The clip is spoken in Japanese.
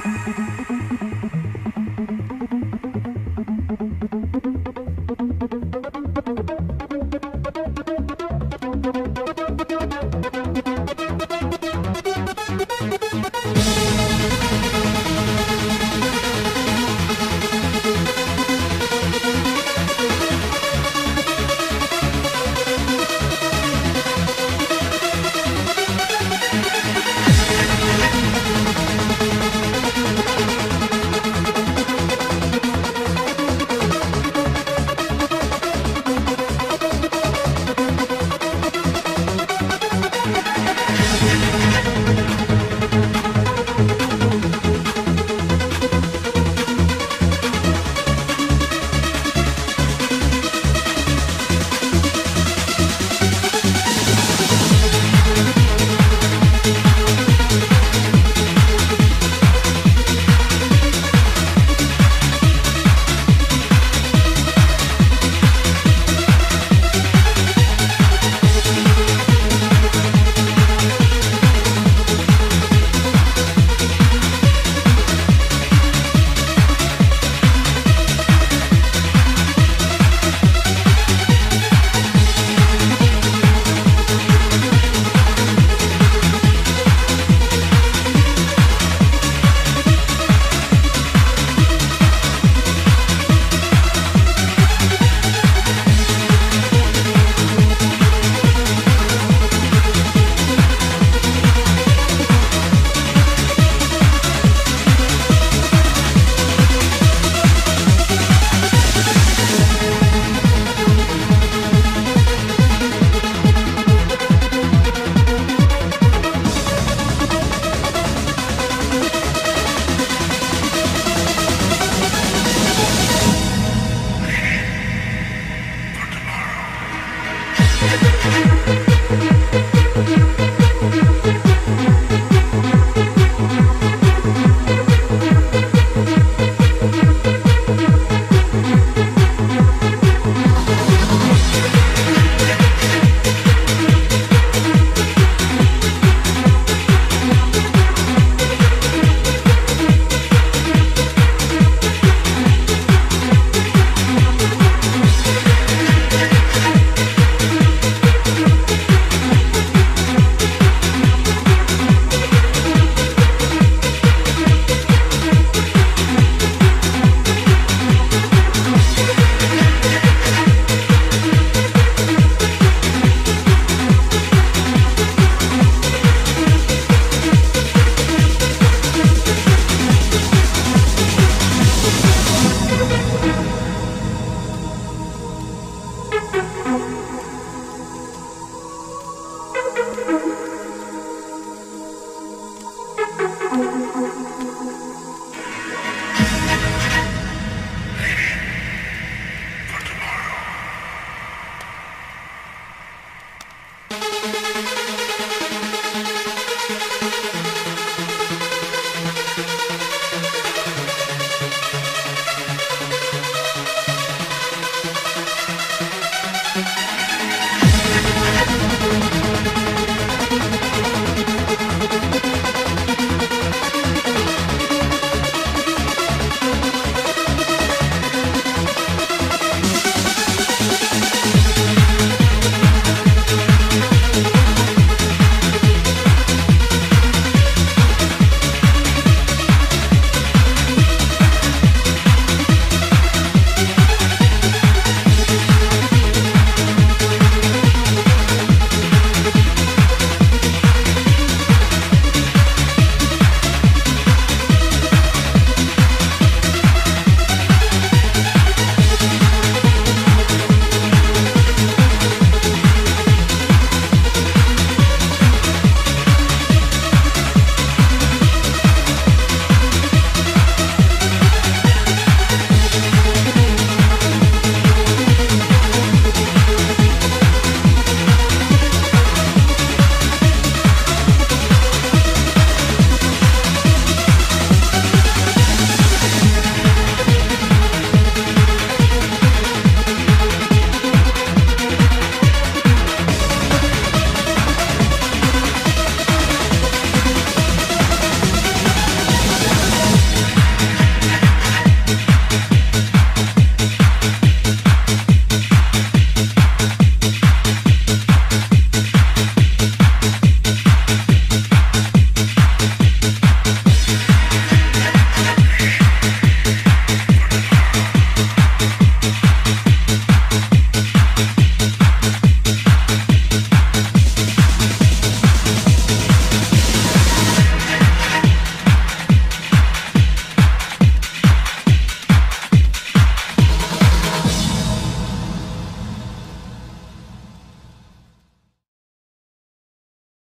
ハハハハ!